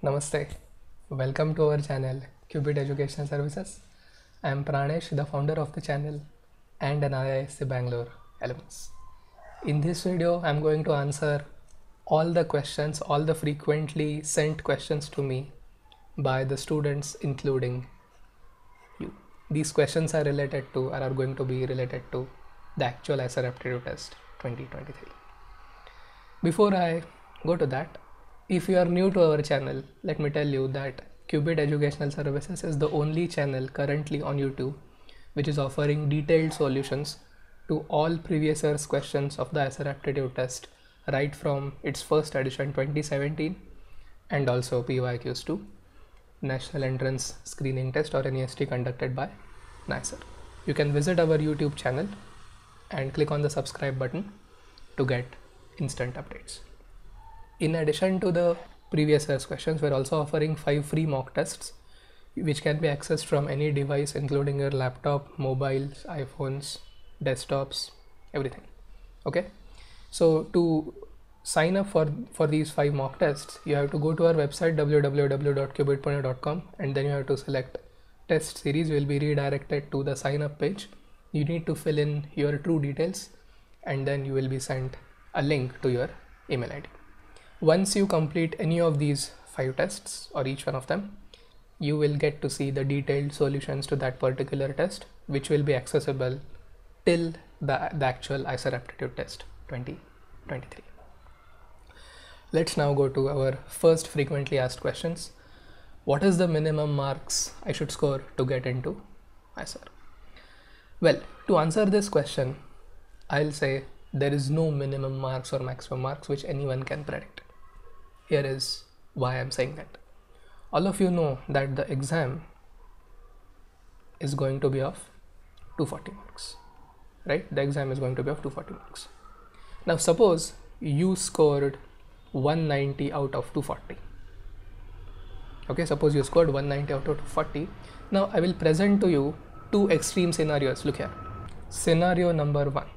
Namaste. Welcome to our channel Qubit Educational Services. I am Pranesh, the founder of the channel and an IISc Bangalore alumnus. In this video, I am going to answer all the questions, all the frequently sent questions to me by the students, including you. These questions are related to, or are going to be related to, the actual IISER aptitude test 2023. Before I go to that, if you are new to our channel, let me tell you that Qubit Educational Services is the only channel currently on YouTube which is offering detailed solutions to all previous year's questions of the IISER aptitude test right from its first edition 2017 and also PYQs to National Entrance Screening Test or NEST conducted by NISER. You can visit our YouTube channel and click on the subscribe button to get instant updates. In addition to the previous year's questions, we're also offering five free mock tests which can be accessed from any device including your laptop, mobiles, iPhones, desktops, everything. Okay. So to sign up for for these five mock tests, you have to go to our website www.qubitpune.com and then you have to select test series. Will be redirected to the sign up page. You need to fill in your true details and then you will be sent a link to your email ID. Once you complete any of these five tests or each one of them, you will get to see the detailed solutions to that particular test, which will be accessible till the, the actual IISER aptitude test 2023. Let's now go to our first frequently asked questions. What is the minimum marks I should score to get into IISER? Well, to answer this question, I'll say there is no minimum marks or maximum marks which anyone can predict. Here is why I'm saying that. All of you know that the exam is going to be of 240 marks, right? The exam is going to be of 240 marks. Now, suppose you scored 190 out of 240. Okay, suppose you scored 190 out of 240. Now, I will present to you two extreme scenarios. Look here. Scenario number one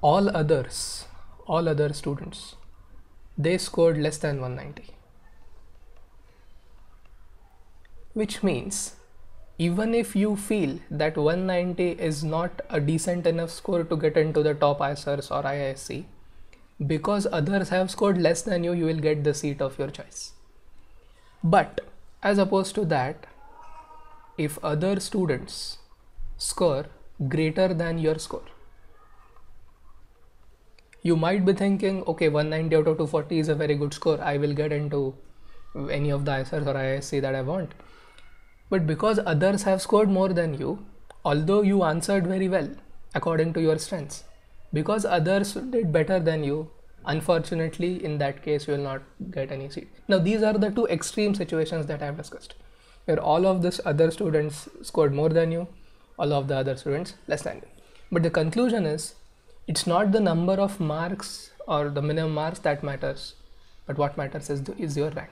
all others all other students. They scored less than 190 which means even if you feel that 190 is not a decent enough score to get into the top IISERs or IISc because others have scored less than you you will get the seat of your choice. But as opposed to that if other students score greater than your score you might be thinking okay 190 out of 240 is a very good score. I will get into any of the IISERs or IISc that I want. But because others have scored more than you although you answered very well according to your strengths because others did better than you unfortunately in that case you will not get any seat. Now these are the two extreme situations that I have discussed where all of this other students scored more than you all of the other students less than you. But the conclusion is it's not the number of marks or the minimum marks that matters but what matters is, the, is your rank.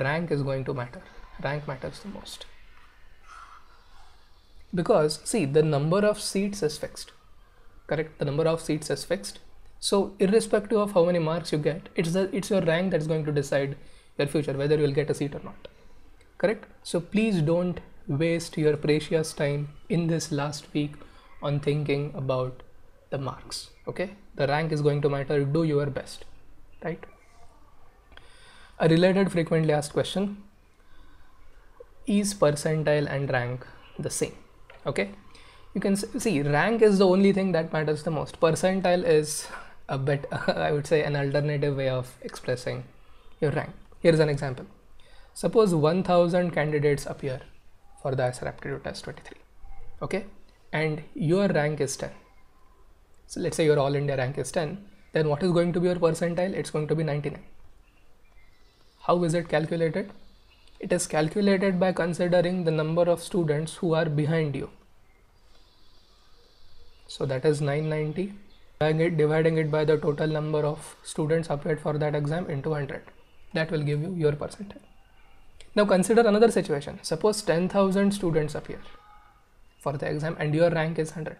Rank is going to matter. Rank matters the most. Because see the number of seats is fixed correct? The number of seats is fixed. So irrespective of how many marks you get it's the it's your rank that's going to decide your future whether you will get a seat or not correct? So please don't waste your precious time in this last week on thinking about the marks okay? The rank is going to matter. Do your best right? A related frequently asked question. Is percentile and rank the same okay? You can see rank is the only thing that matters the most. Percentile is a bit i would say an alternative way of expressing your rank. Here's an example. Suppose 1000 candidates appear for the aptitude test 23 okay and your rank is 10 so let's say your all india rank is 10 then what is going to be your percentile? It's going to be 99 how is it calculated? It is calculated by considering the number of students who are behind you. So that is 990 dividing it, dividing it by the total number of students applied for that exam into 100 that will give you your percentile. Now consider another situation. Suppose 10000 students appear for the exam and your rank is 100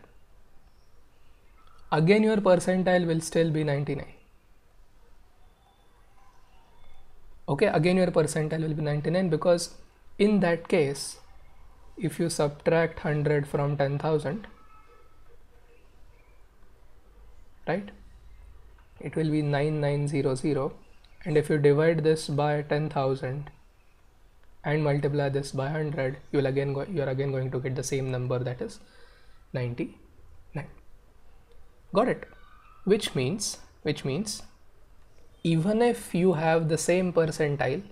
again your percentile will still be 99 okay again your percentile will be 99 because in that case if you subtract 100 from 10000 right it will be 9900 and if you divide this by 10000 and multiply this by 100 you will again you are again going to get the same number that is 99 got it? Which means which means even if you have the same percentile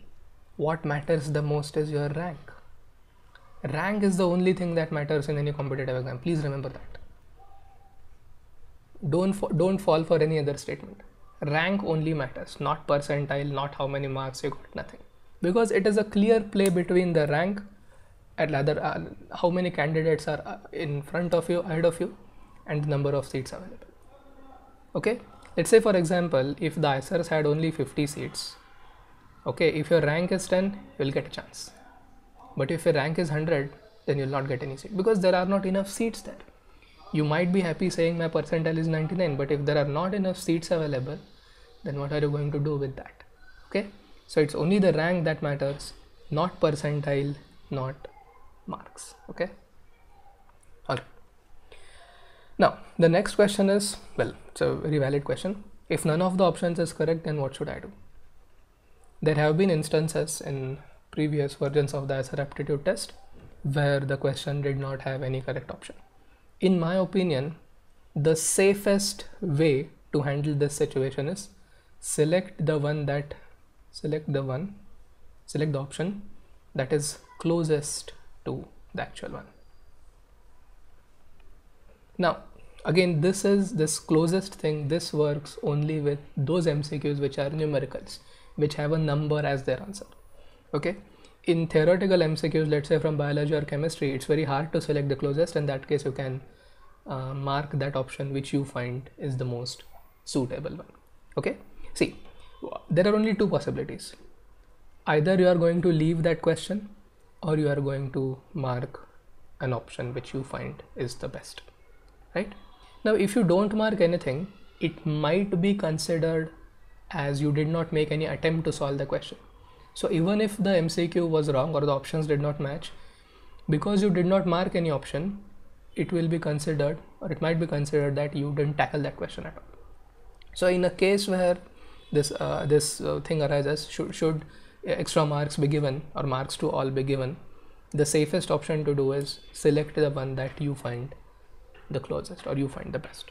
what matters the most is your rank. Rank is the only thing that matters in any competitive exam. Please remember that. Don't don't fall for any other statement. Rank only matters not percentile not how many marks you got nothing because it is a clear play between the rank and rather uh, how many candidates are uh, in front of you ahead of you and the number of seats available. Okay? Let's say for example if the IISERs had only 50 seats okay if your rank is 10 you'll get a chance. But if your rank is 100 then you'll not get any seat because there are not enough seats there. You might be happy saying my percentile is 99 but if there are not enough seats available then what are you going to do with that? Okay so it's only the rank that matters not percentile not marks okay? All right. Now the next question is well it's a very valid question. If none of the options is correct then what should i do? There have been instances in previous versions of the IISER aptitude test where the question did not have any correct option. In my opinion the safest way to handle this situation is select the one that select the one. Select the option that is closest to the actual one. Now again this is this closest thing. This works only with those mcqs which are numericals which have a number as their answer. Okay? In theoretical mcqs let's say from biology or chemistry it's very hard to select the closest. In that case you can uh, mark that option which you find is the most suitable one. Okay? See there are only two possibilities. Either you are going to leave that question or you are going to mark an option which you find is the best right? Now if you don't mark anything it might be considered as you did not make any attempt to solve the question. So even if the mcq was wrong or the options did not match because you did not mark any option it will be considered or it might be considered that you didn't tackle that question at all. So in a case where this uh, this uh, thing arises should should extra marks be given or marks to all be given the safest option to do is select the one that you find the closest or you find the best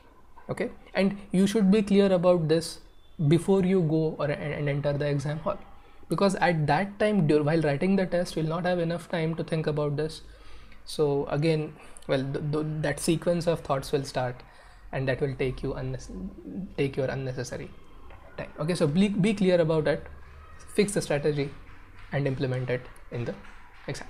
okay? And you should be clear about this before you go or and enter the exam hall because at that time while writing the test you'll not have enough time to think about this. So again well th th that sequence of thoughts will start and that will take you take your unnecessary time. Okay so be, be clear about it. Fix the strategy and implement it in the exam.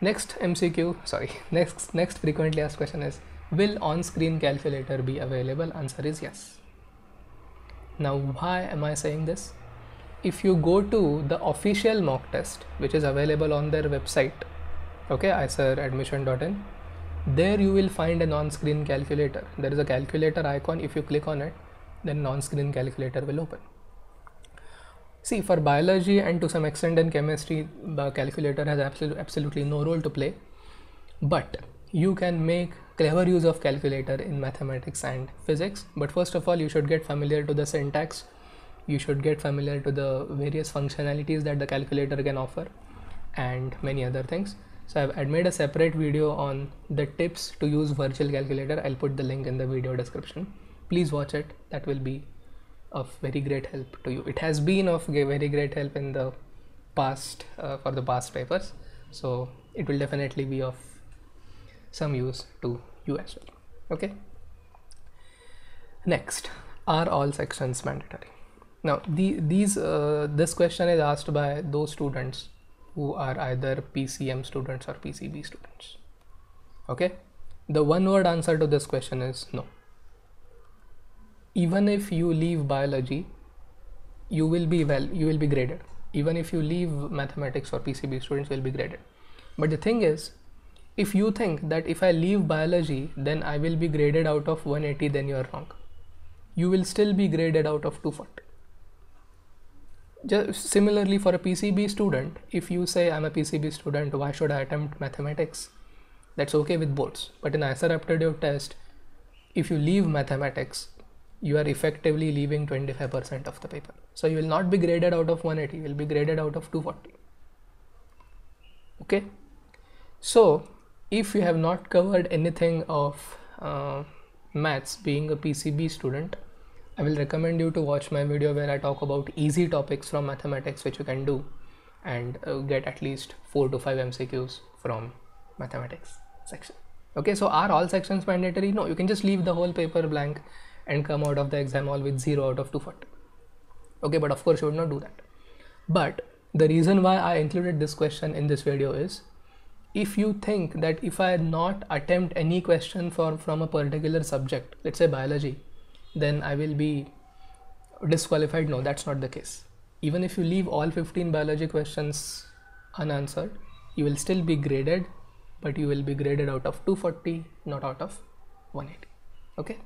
Next mcq sorry next next frequently asked question is will on-screen calculator be available? Answer is yes. Now why am i saying this? If you go to the official mock test which is available on their website okay iiseradmission.in there you will find an on-screen calculator. There is a calculator icon if you click on it then non-screen calculator will open. See, for biology and to some extent in chemistry, the calculator has absolutely, absolutely no role to play. But you can make clever use of calculator in mathematics and physics. But first of all, you should get familiar to the syntax. You should get familiar to the various functionalities that the calculator can offer and many other things. So I've, made a separate video on the tips to use virtual calculator. I'll put the link in the video description please watch it. That will be of very great help to you. It has been of very great help in the past uh, for the past papers. So it will definitely be of some use to you as well. Okay? Next. Are all sections mandatory? Now the, these uh, this question is asked by those students who are either pcm students or pcb students. Okay? The one word answer to this question is no even if you leave biology you will be well you will be graded even if you leave mathematics or pcb students will be graded but the thing is if you think that if i leave biology then i will be graded out of 180 then you are wrong you will still be graded out of 240 just similarly for a PCB student, if you say I'm a PCB student, why should I attempt mathematics? That's okay with boards. But in IISER aptitude test, if you leave mathematics, you are effectively leaving 25% of the paper. So you will not be graded out of 180, you will be graded out of 240. Okay. So if you have not covered anything of uh, maths being a PCB student, I will recommend you to watch my video where I talk about easy topics from mathematics which you can do and uh, get at least 4 to 5 MCQs from mathematics section. Okay, so are all sections mandatory? No, you can just leave the whole paper blank and come out of the exam all with 0 out of 240. Okay, but of course you would not do that. But the reason why I included this question in this video is if you think that if I not attempt any question for from a particular subject, let's say biology, then I will be disqualified. No, that's not the case. Even if you leave all 15 biology questions unanswered, you will still be graded, but you will be graded out of 240, not out of 180. Okay.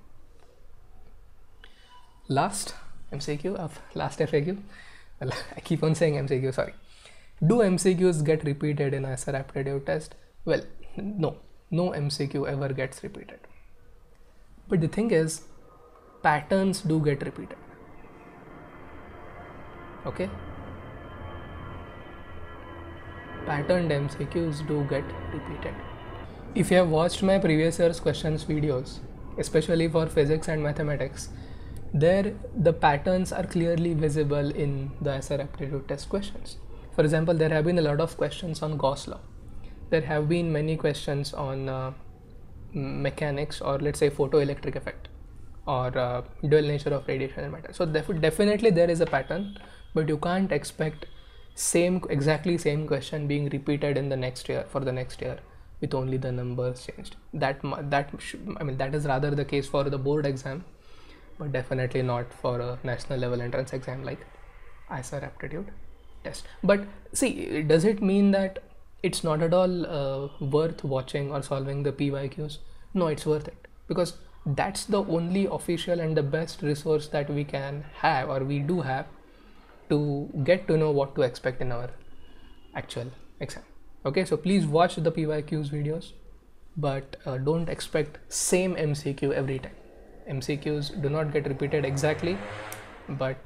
Last MCQ of uh, last FAQ. Well, I keep on saying MCQ, sorry. Do MCQs get repeated in IISER aptitude test? Well, no, no MCQ ever gets repeated. But the thing is, patterns do get repeated okay patterned MCQs do get repeated if you have watched my previous year's questions videos especially for physics and mathematics there the patterns are clearly visible in the IISER aptitude test questions. For example there have been a lot of questions on Gauss law. There have been many questions on uh, mechanics or let's say photoelectric effect or uh, dual nature of radiation and matter. So def definitely there is a pattern but you can't expect same exactly same question being repeated in the next year for the next year with only the numbers changed. That that i mean that is rather the case for the board exam but definitely not for a national level entrance exam like IISER aptitude test. But see does it mean that it's not at all uh, worth watching or solving the pyqs no it's worth it. Because that's the only official and the best resource that we can have or we do have to get to know what to expect in our actual exam. Okay so please watch the pyqs videos but uh, don't expect same mcq every time mcqs do not get repeated exactly but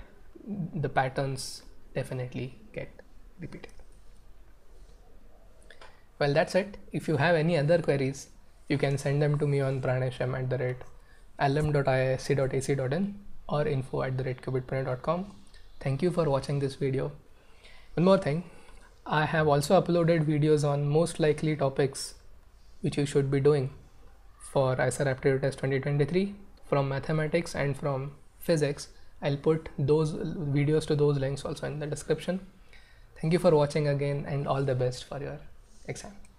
the patterns definitely get repeated well that's it if you have any other queries you can send them to me on pranesham at the rate alum.iisc.ac.in or info at the rate. Thank you for watching this video. One more thing, I have also uploaded videos on most likely topics which you should be doing for IISER Aptitude Test 2023 from mathematics and from physics. I'll put those videos to those links also in the description. Thank you for watching again and all the best for your exam.